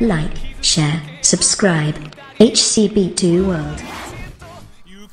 like, share, subscribe. HCB2 World.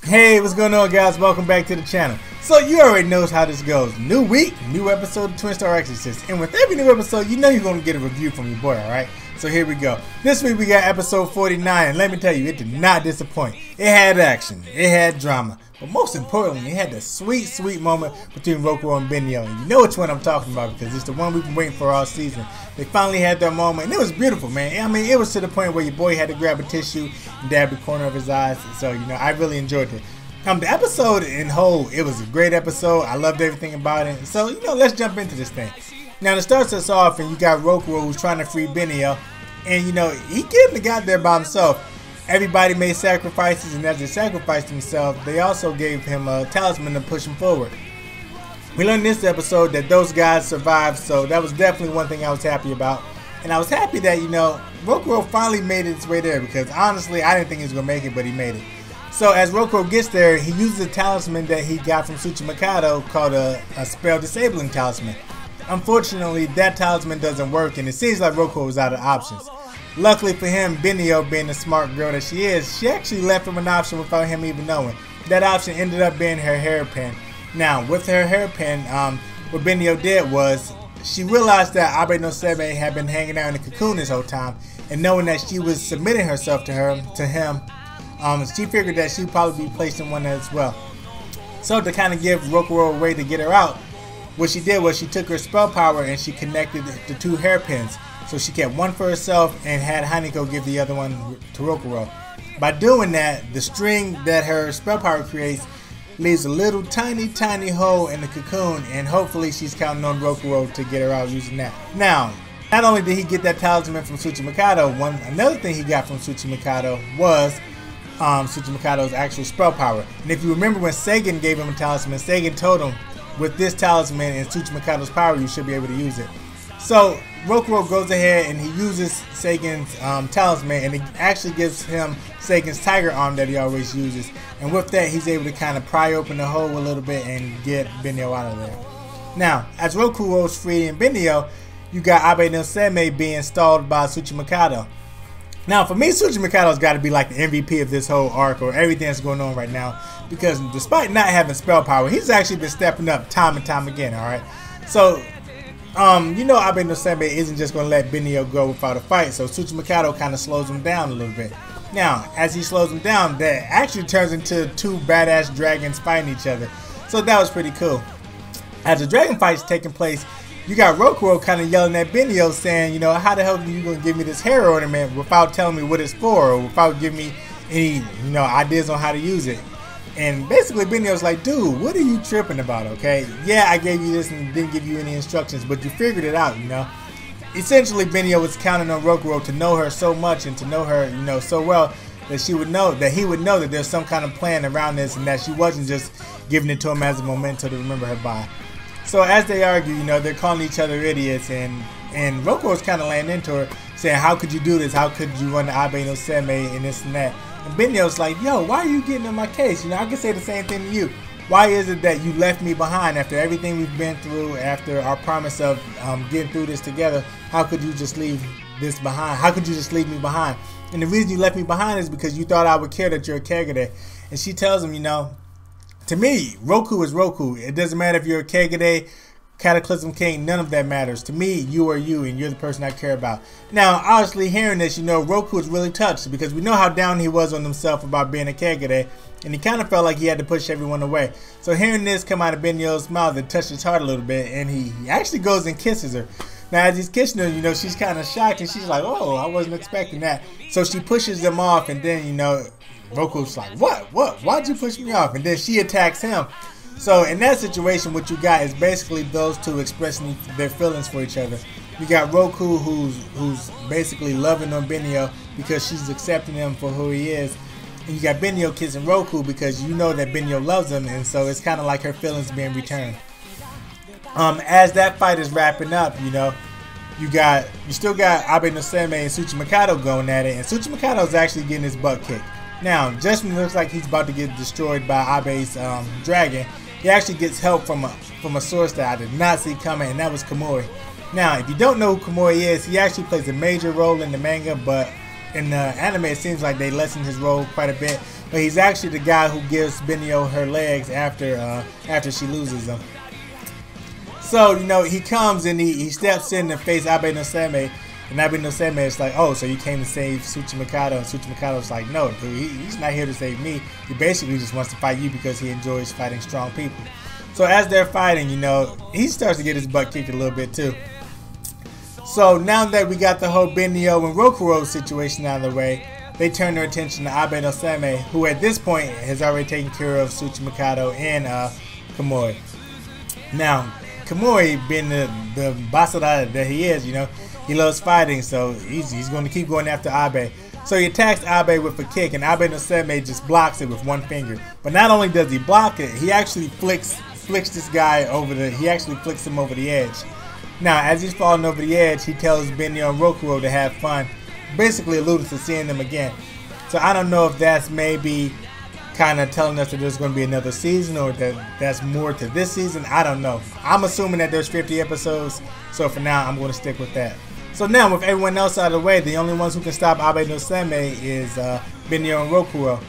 Hey, what's going on guys? Welcome back to the channel. So you already knows how this goes. New week, new episode of Twin Star Exorcist. And with every new episode, you know you're going to get a review from your boy, alright? So here we go. This week we got episode 49, and let me tell you, it did not disappoint. It had action, it had drama, but most importantly, it had the sweet, sweet moment between Roku and Benio. And you know which one I'm talking about because it's the one we've been waiting for all season. They finally had their moment, and it was beautiful, man. I mean, it was to the point where your boy had to grab a tissue and dab the corner of his eyes. So, you know, I really enjoyed it. Um, the episode in whole, it was a great episode. I loved everything about it. So, you know, let's jump into this thing. Now, it starts us off, and you got Roku who's trying to free Benio. And, you know, he couldn't have got there by himself. Everybody made sacrifices, and as they sacrificed themselves, they also gave him a talisman to push him forward. We learned this episode that those guys survived, so that was definitely one thing I was happy about. And I was happy that, you know, Roku finally made its way there because honestly, I didn't think he was going to make it, but he made it. So as Roku gets there, he uses a talisman that he got from Tsuchimikado called a, a spell disabling talisman. Unfortunately, that talisman doesn't work and it seems like Roku was out of options. Luckily for him, Benio being the smart girl that she is, she actually left him an option without him even knowing. That option ended up being her hairpin. Now, with her hairpin, um, what Benio did was she realized that Abe no Seimei had been hanging out in the cocoon this whole time, and knowing that she was submitting herself to her, to him, um, she figured that she'd probably be placed in one as well. So to kind of give Rokuro a way to get her out, what she did was she took her spell power and she connected the two hairpins. So she kept one for herself and had Hanako give the other one to Rokuro. By doing that, the string that her spell power creates leaves a little tiny, tiny hole in the cocoon, and hopefully she's counting on Rokuro to get her out using that. Now, not only did he get that talisman from Tsuchimikado, one another thing he got from Tsuchimikado was um, Tsuchimikado's actual spell power. And if you remember when Seigen gave him a talisman, Seigen told him, with this talisman and Tsuchimikado's power, you should be able to use it. So Rokuro goes ahead and he uses Seigen's um, talisman and it actually gives him Seigen's tiger arm that he always uses. And with that, he's able to kind of pry open the hole a little bit and get Benio out of there. Now, as Rokuro's freeing Benio, you got Abe no Seimei being stalled by Tsuchimikado. Now, for me, Tsuchimikado's got to be like the MVP of this whole arc or everything that's going on right now. Because despite not having spell power, he's actually been stepping up time and time again, alright? So, um, you know Abe no isn't just going to let Benio go without a fight, so Tsuchimikado kind of slows him down a little bit. Now, as he slows him down, that actually turns into two badass dragons fighting each other. So that was pretty cool. As the dragon fight's taking place, you got Rokuro kind of yelling at Benio saying, you know, how the hell are you going to give me this hair ornament without telling me what it's for or without giving me any, you know, ideas on how to use it? And basically Benio's like, dude, what are you tripping about, okay? Yeah, I gave you this and didn't give you any instructions, but you figured it out, you know? Essentially, Benio was counting on Rokuro to know her so much and to know her, you know, so well that she would know, that he would know that there's some kind of plan around this and that she wasn't just giving it to him as a memento to remember her by. So as they argue, you know, they're calling each other idiots, and and Rokuro's kind of laying into her, saying, "How could you do this? How could you run the Abe no Seimei and this and that?" And Benio's like, "Yo, why are you getting in my case? You know, I can say the same thing to you. Why is it that you left me behind after everything we've been through, after our promise of um, getting through this together? How could you just leave this behind? How could you just leave me behind?" And the reason you left me behind is because you thought I would care that you're a Kagero. And she tells him, you know, to me, Roku is Roku. It doesn't matter if you're a Kagero, Cataclysm King, none of that matters. To me, you are you, and you're the person I care about. Now, obviously, hearing this, you know, Roku is really touched because we know how down he was on himself about being a Kagero, and he kind of felt like he had to push everyone away. So hearing this come out of Benio's mouth, it touched his heart a little bit, and he actually goes and kisses her. Now, as he's kissing her, you know, she's kind of shocked, and she's like, oh, I wasn't expecting that. So she pushes them off, and then, you know, Roku's like, what? What? Why'd you push me off? And then she attacks him. So in that situation, what you got is basically those two expressing their feelings for each other. You got Roku, who's who's basically loving on Benio because she's accepting him for who he is, and you got Benio kissing Roku because you know that Benio loves him, and so it's kind of like her feelings being returned. Um, as that fight is wrapping up, you know, you got you still got Abe no Seimei and Tsuchimikado going at it, and Tsuchimikado is actually getting his butt kicked. Now, Justin looks like he's about to get destroyed by Abe's um, dragon, he actually gets help from a from a source that I did not see coming, and that was Kamui. Now, if you don't know who Kamui is, he actually plays a major role in the manga, but in the anime, it seems like they lessen his role quite a bit. But he's actually the guy who gives Benio her legs after uh, after she loses them. So, you know, he comes and he, he steps in to face Abe no Seimei. And Abe no Seimei is like, oh, so you came to save Tsuchimikado. And Tsuchimikado's like, no, dude, he, he's not here to save me. He basically just wants to fight you because he enjoys fighting strong people. So as they're fighting, you know, he starts to get his butt kicked a little bit too. So now that we got the whole Benio and Rokuro situation out of the way, they turn their attention to Abe no Seimei, who at this point has already taken care of Tsuchimikado and uh, Kamui. Now, Kamui, being the, the basara that he is, you know, he loves fighting, so he's, he's going to keep going after Abe. So he attacks Abe with a kick, and Abe no Seimei just blocks it with one finger. But not only does he block it, he actually flicks flicks this guy over the. He actually flicks him over the edge. Now, as he's falling over the edge, he tells Benio and Rokuro to have fun, basically alluding to seeing them again. So I don't know if that's maybe kind of telling us that there's going to be another season or that that's more to this season. I don't know. I'm assuming that there's 50 episodes, so for now I'm going to stick with that. So now with everyone else out of the way, the only ones who can stop Abe no Seimei is uh, Benio and Rokuro.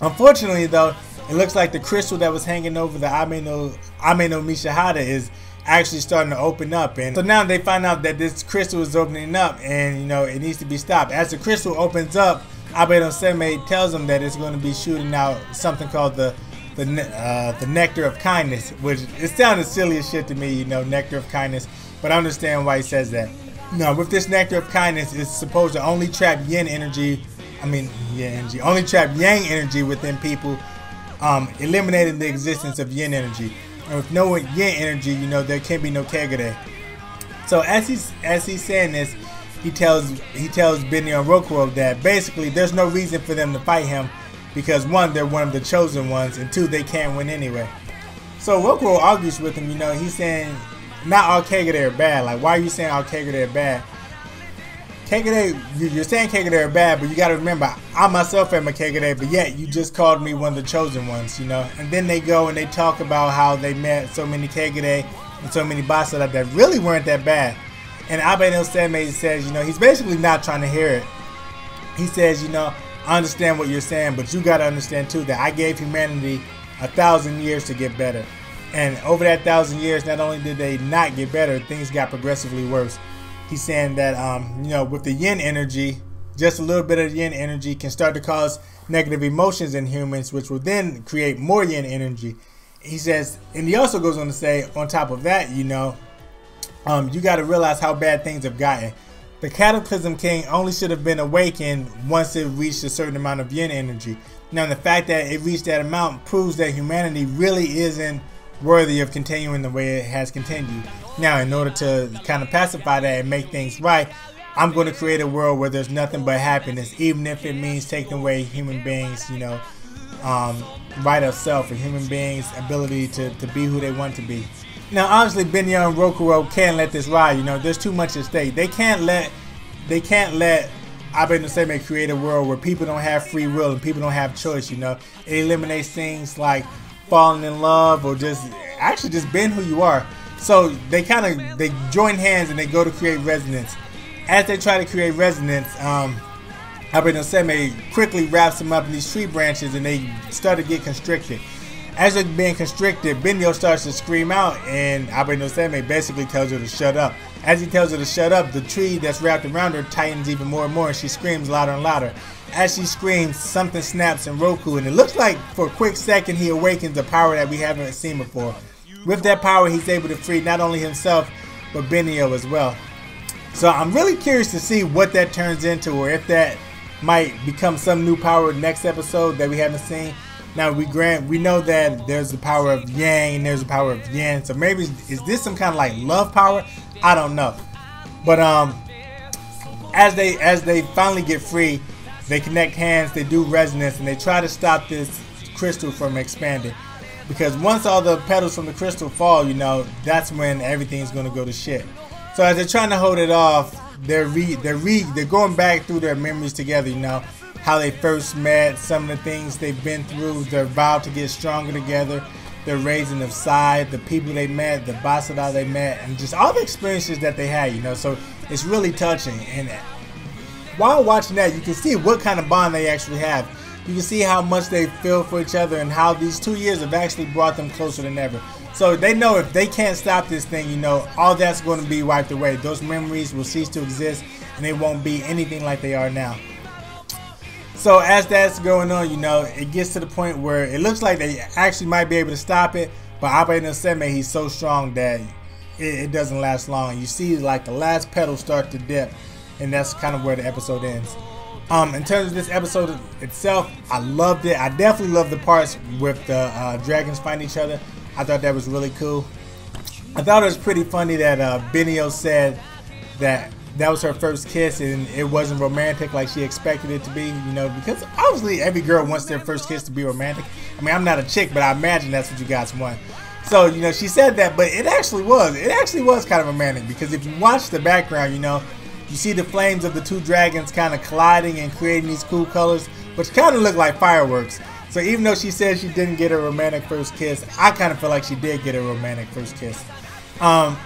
Unfortunately though, it looks like the crystal that was hanging over the Abe no, Ame no Mihashira is actually starting to open up. And so now they find out that this crystal is opening up and, you know, it needs to be stopped. As the crystal opens up, Abe no Seimei tells them that it's going to be shooting out something called the the, uh, the nectar of kindness, which it sounded silly as shit to me, you know, nectar of kindness, but I understand why he says that. No, with this nectar of kindness, it's supposed to only trap yin energy. I mean, yin energy, only trap yang energy within people, um, eliminating the existence of yin energy. And with no yin energy, you know, there can be no kagure. So as he's as he's saying this, he tells he tells Benio and that basically there's no reason for them to fight him because one, they're one of the chosen ones, and two, they can't win anyway. So Rokuro argues with him, you know, he's saying not all are bad. Like, why are you saying all are bad? Kagure, you're saying Kagure are bad, but you got to remember, I myself am a Kagure, but yet you just called me one of the chosen ones, you know. And then they go and they talk about how they met so many Kagure and so many Basara that really weren't that bad. And Abe no says, you know, he's basically not trying to hear it. He says, you know, I understand what you're saying, but you got to understand too that I gave humanity a thousand years to get better. And over that thousand years, not only did they not get better, things got progressively worse. He's saying that, um, you know, with the yin energy, just a little bit of yin energy can start to cause negative emotions in humans, which will then create more yin energy. He says, and he also goes on to say, on top of that, you know, um, you got to realize how bad things have gotten. The Cataclysm King only should have been awakened once it reached a certain amount of yin energy. Now, the fact that it reached that amount proves that humanity really isn't worthy of continuing the way it has continued. Now, in order to kind of pacify that and make things right, I'm going to create a world where there's nothing but happiness, even if it means taking away human beings, you know, um, right of self and human beings' ability to, to be who they want to be. Now, obviously, Benio and Rokuro can't let this ride. You know, there's too much at stake. They can't let they can't let Abe no Seimei create a world where people don't have free will and people don't have choice. You know, it eliminates things like falling in love or just actually just being who you are. So they kind of they join hands and they go to create resonance. As they try to create resonance, um, Abe no Seimei quickly wraps them up in these tree branches and they start to get constricted. As they're being constricted, Benio starts to scream out and Abe no Seimei basically tells her to shut up. As he tells her to shut up, the tree that's wrapped around her tightens even more and more and she screams louder and louder. As she screams, something snaps in Roku, and it looks like for a quick second he awakens a power that we haven't seen before. With that power, he's able to free not only himself, but Benio as well. So I'm really curious to see what that turns into, or if that might become some new power next episode that we haven't seen. Now we grant we know that there's the power of Yang and there's the power of Yin. So maybe is this some kind of like love power? I don't know. But um, as they as they finally get free, they connect hands, they do resonance, and they try to stop this crystal from expanding. Because once all the petals from the crystal fall, you know, that's when everything's gonna go to shit. So as they're trying to hold it off, they're re they're re they're going back through their memories together, you know, how they first met, some of the things they've been through, their vow to get stronger together. their raising of Sai, the people they met, the Basara they met, and just all the experiences that they had, you know. So it's really touching. And while watching that, you can see what kind of bond they actually have. You can see how much they feel for each other and how these two years have actually brought them closer than ever. So they know if they can't stop this thing, you know, all that's going to be wiped away. Those memories will cease to exist and they won't be anything like they are now. So as that's going on, you know, it gets to the point where it looks like they actually might be able to stop it, but Abe no Seimei, he's so strong that it, it, doesn't last long. You see like the last petal start to dip, and that's kind of where the episode ends. Um, in terms of this episode itself, I loved it. I definitely loved the parts with the uh, dragons fighting each other. I thought that was really cool. I thought it was pretty funny that uh, Benio said that that was her first kiss and it wasn't romantic like she expected it to be, you know, because obviously every girl wants their first kiss to be romantic. I mean, I'm not a chick, but I imagine that's what you guys want. So, you know, she said that, but it actually was. It actually was kind of romantic because if you watch the background, you know, you see the flames of the two dragons kind of colliding and creating these cool colors, which kind of look like fireworks. So even though she said she didn't get a romantic first kiss, I kind of feel like she did get a romantic first kiss. Um,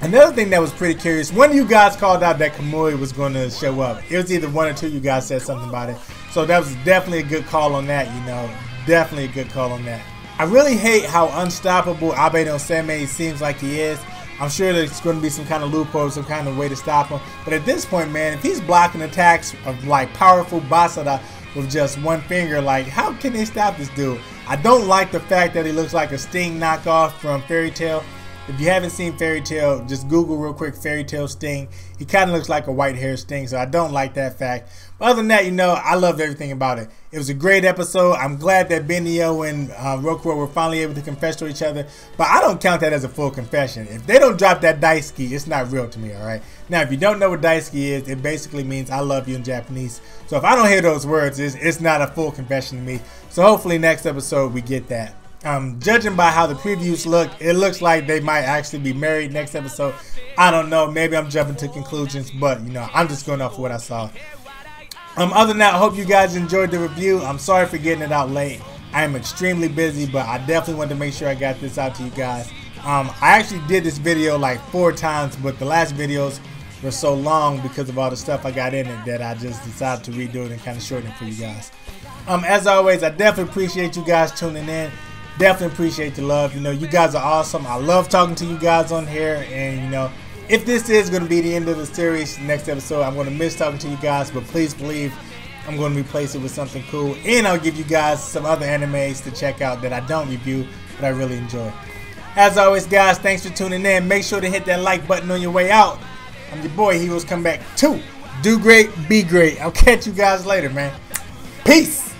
Another thing that was pretty curious, one of you guys called out that Kamui was going to show up. It was either one or two you guys said something about it. So that was definitely a good call on that, you know. Definitely a good call on that. I really hate how unstoppable Abe no Seimei seems like he is. I'm sure there's going to be some kind of loophole, some kind of way to stop him. But at this point, man, if he's blocking attacks of like powerful Basara with just one finger, like how can they stop this dude? I don't like the fact that he looks like a Sting knockoff from Fairy Tail. If you haven't seen Fairy Tail, just Google real quick Fairy Tail Sting. He kind of looks like a white hair Sting, so I don't like that fact. But other than that, you know, I loved everything about it. It was a great episode. I'm glad that Benio and uh, Rokuro were finally able to confess to each other, but I don't count that as a full confession. If they don't drop that daisuki, it's not real to me, alright? Now, if you don't know what daisuki is, it basically means I love you in Japanese. So if I don't hear those words, it's, it's not a full confession to me. So hopefully next episode we get that. Um, judging by how the previews look, it looks like they might actually be married next episode. I don't know. Maybe I'm jumping to conclusions, but you know, I'm just going off what I saw. Um, other than that, I hope you guys enjoyed the review. I'm sorry for getting it out late. I am extremely busy, but I definitely wanted to make sure I got this out to you guys. Um, I actually did this video like four times, but the last videos were so long because of all the stuff I got in it that I just decided to redo it and kind of shorten it for you guys. Um, as always, I definitely appreciate you guys tuning in definitely appreciate the love. You know, you guys are awesome. I love talking to you guys on here. And, you know, if this is going to be the end of the series, next episode, I'm going to miss talking to you guys. But please believe I'm going to replace it with something cool. And I'll give you guys some other animes to check out that I don't review, but I really enjoy. As always, guys, thanks for tuning in. Make sure to hit that like button on your way out. I'm your boy, Heroes Come Back 2. Do great, be great. I'll catch you guys later, man. Peace.